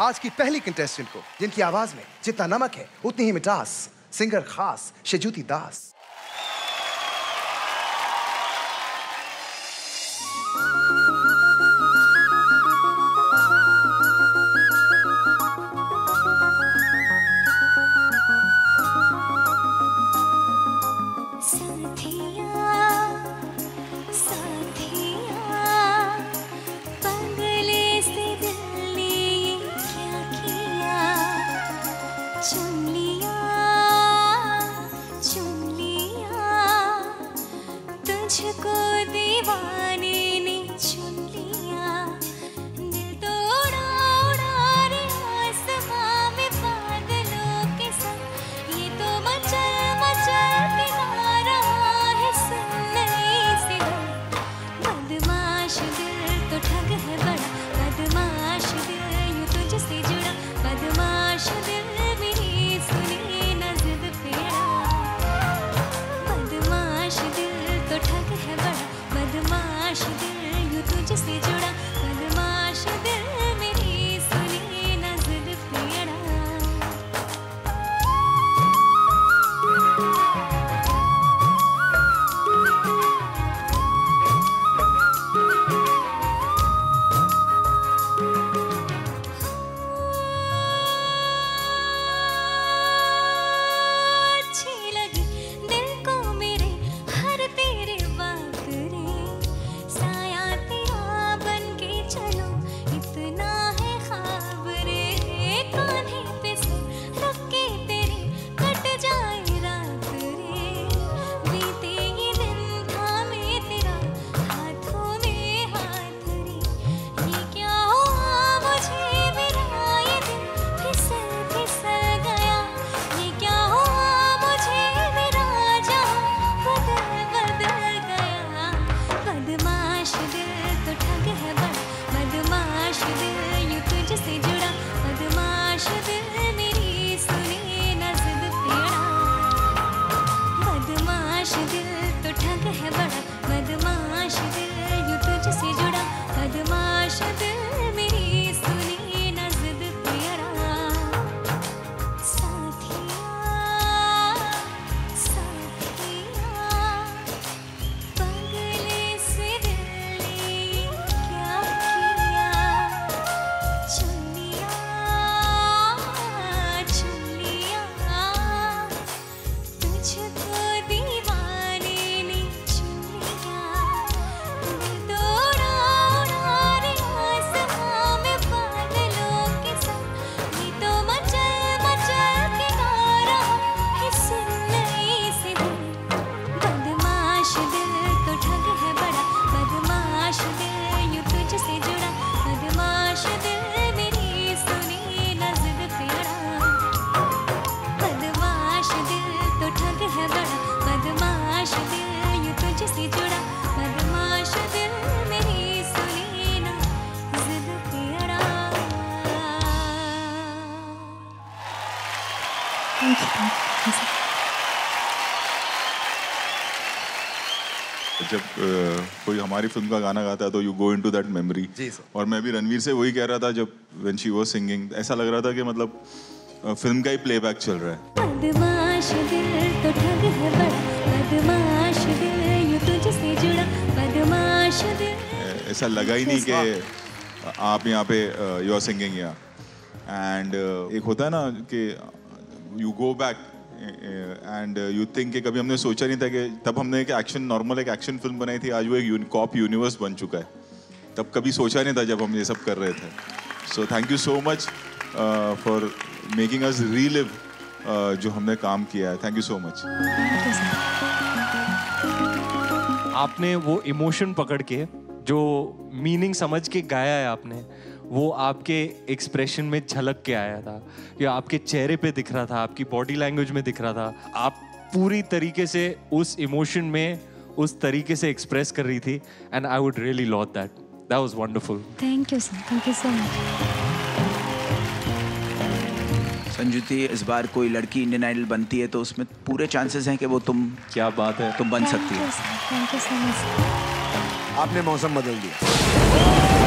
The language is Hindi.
आज की पहली कंटेस्टेंट को, जिनकी आवाज़ में जितना नमक है, उतनी ही मिठास सिंगर खास, शेजूती दास। जब कोई हमारी फ़िल्म का गाना गाता है तो you go into that memory और मैं भी रणवीर से वही कह रहा था जब वेन शी वॉज़ सिंगिंग ऐसा लग रहा था कि मतलब फ़िल्म का ही प्लेबैक चल रहा है। तो है ऐसा लगा ही नहीं कि आप यहाँ पे यू आर सिंगिंग या एंड एक होता है ना कि you go back and you think कि कभी हमने सोचा नहीं था कि तब हमने एक एक्शन नॉर्मल एक एक्शन फ़िल्म बनाई थी, आज वो एक कॉप यूनिवर्स बन चुका है। तब कभी सोचा नहीं था जब हम ये सब कर रहे थे। So thank you so much for making us relive जो हमने काम किया है। थैंक यू सो मच आपने वो इमोशन पकड़ के, जो मीनिंग समझ के गाया है आपने वो आपके एक्सप्रेशन में झलक के आया था या आपके चेहरे पे दिख रहा था आपकी बॉडी लैंग्वेज में दिख रहा था। आप पूरी तरीके से उस इमोशन में उस तरीके से एक्सप्रेस कर रही थी and I would really lot that that was wonderful thank you sir thank you so much Sanjuti इस बार कोई लड़की इंडियन आइडल बनती है तो उसमें पूरे चांसेस हैं कि वो तुम क्या बात है। तुम बन सकती हो। थैंक यू सो मच आपने मौसम बदल दिया।